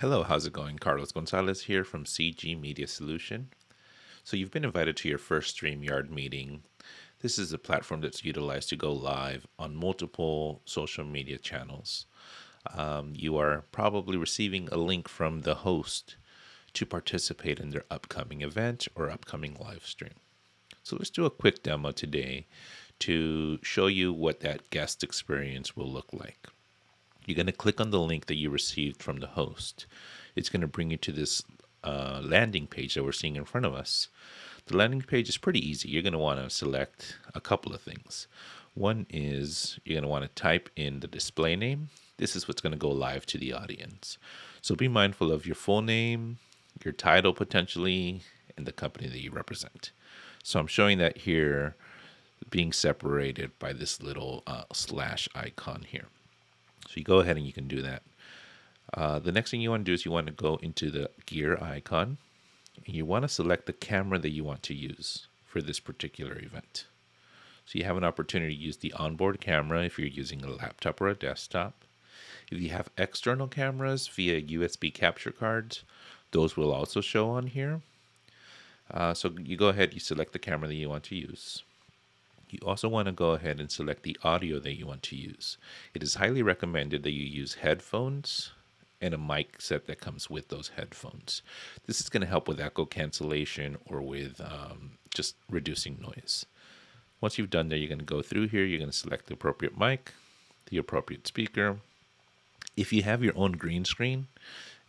Hello, how's it going? Carlos Gonzalez here from CG Media Solution. So, you've been invited to your first StreamYard meeting. This is a platform that's utilized to go live on multiple social media channels. Um, you are probably receiving a link from the host to participate in their upcoming event or upcoming live stream. So, let's do a quick demo today to show you what that guest experience will look like. You're going to click on the link that you received from the host. It's going to bring you to this uh, landing page that we're seeing in front of us. The landing page is pretty easy. You're going to want to select a couple of things. One is you're going to want to type in the display name. This is what's going to go live to the audience. So be mindful of your full name, your title potentially, and the company that you represent. So I'm showing that here being separated by this little uh, slash icon here. So you go ahead and you can do that. Uh, the next thing you want to do is you want to go into the gear icon and you want to select the camera that you want to use for this particular event. So you have an opportunity to use the onboard camera if you're using a laptop or a desktop. If you have external cameras via USB capture cards, those will also show on here. Uh, so you go ahead, you select the camera that you want to use. You also want to go ahead and select the audio that you want to use. It is highly recommended that you use headphones and a mic set that comes with those headphones. This is going to help with echo cancellation or with um, just reducing noise. Once you've done that, you're going to go through here. You're going to select the appropriate mic, the appropriate speaker. If you have your own green screen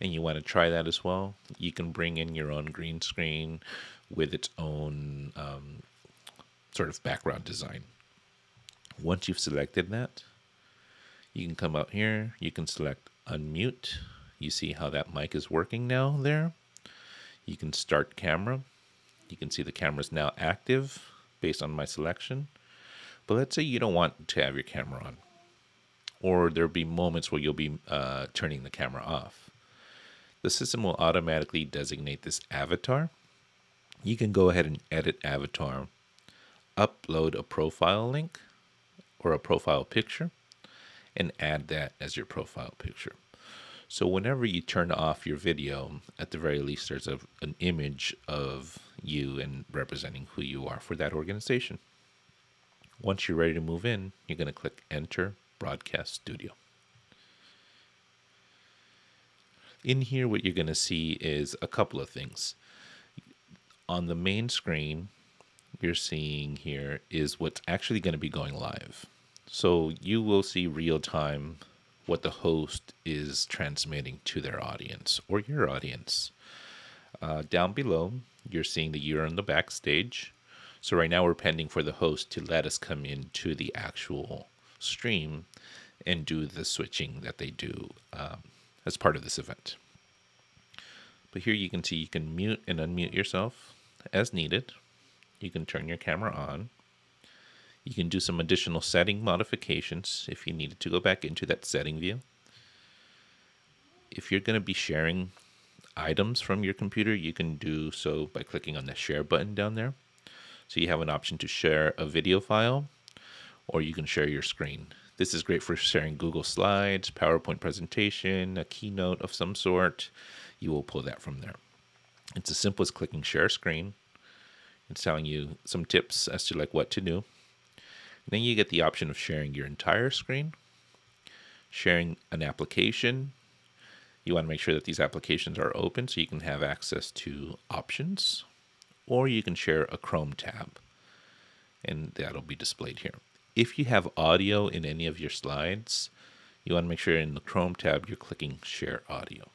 and you want to try that as well, you can bring in your own green screen with its own um, sort of background design. Once you've selected that, you can come out here, you can select unmute. You see how that mic is working now there. You can start camera. You can see the camera is now active based on my selection. But let's say you don't want to have your camera on, or there'll be moments where you'll be uh, turning the camera off. The system will automatically designate this avatar. You can go ahead and edit avatar upload a profile link or a profile picture and add that as your profile picture. So whenever you turn off your video, at the very least, there's a, an image of you and representing who you are for that organization. Once you're ready to move in, you're going to click Enter Broadcast Studio. In here, what you're going to see is a couple of things. On the main screen, you're seeing here is what's actually going to be going live. So you will see real time what the host is transmitting to their audience or your audience. Uh, down below, you're seeing that you're on the backstage. So right now we're pending for the host to let us come into the actual stream and do the switching that they do um, as part of this event. But here you can see you can mute and unmute yourself as needed. You can turn your camera on. You can do some additional setting modifications if you needed to go back into that setting view. If you're going to be sharing items from your computer, you can do so by clicking on the share button down there. So you have an option to share a video file or you can share your screen. This is great for sharing Google Slides, PowerPoint presentation, a keynote of some sort. You will pull that from there. It's as simple as clicking share screen it's telling you some tips as to like what to do. And then you get the option of sharing your entire screen, sharing an application. You want to make sure that these applications are open so you can have access to options, or you can share a Chrome tab, and that'll be displayed here. If you have audio in any of your slides, you want to make sure in the Chrome tab you're clicking Share Audio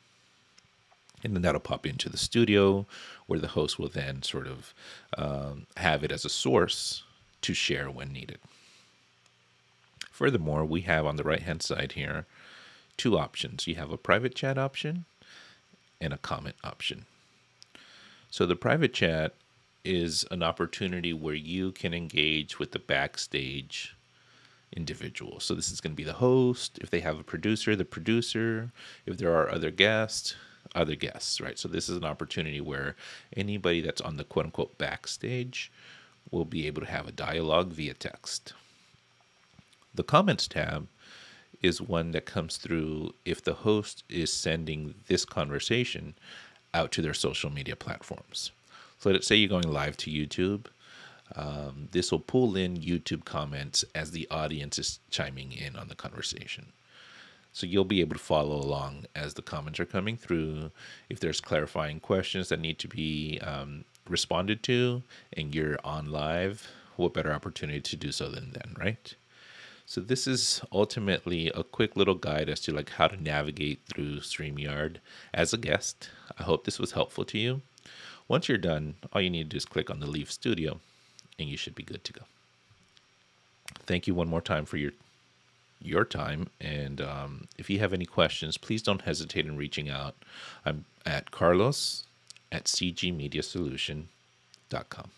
and then that'll pop into the studio where the host will then sort of um, have it as a source to share when needed. Furthermore, we have on the right hand side here two options. You have a private chat option and a comment option. So the private chat is an opportunity where you can engage with the backstage individual. So this is going to be the host. If they have a producer, the producer. If there are other guests, other guests, right? So this is an opportunity where anybody that's on the quote unquote backstage will be able to have a dialogue via text. The comments tab is one that comes through if the host is sending this conversation out to their social media platforms. So let's say you're going live to YouTube. Um, this will pull in YouTube comments as the audience is chiming in on the conversation. So you'll be able to follow along as the comments are coming through. If there's clarifying questions that need to be um, responded to and you're on live, what better opportunity to do so than then, right? So this is ultimately a quick little guide as to like how to navigate through StreamYard as a guest. I hope this was helpful to you. Once you're done, all you need to do is click on the Leave Studio and you should be good to go. Thank you one more time for your your time. And um, if you have any questions, please don't hesitate in reaching out. I'm at Carlos at cgmediasolution.com.